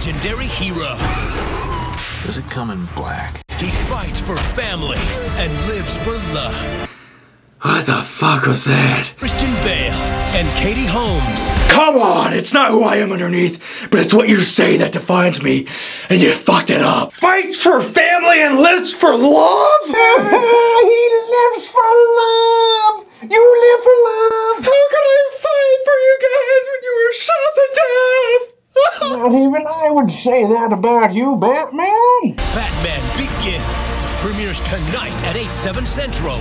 legendary hero. Does it come in black? He fights for family and lives for love. What the fuck was that? Christian Bale and Katie Holmes. Come on, it's not who I am underneath, but it's what you say that defines me, and you fucked it up. Fights for family and lives for love? he lives for love! You live for love! How can I fight for you guys when you were shot to death? Not even I would say that about you, Batman! Batman Begins. Premieres tonight at 8, 7 Central.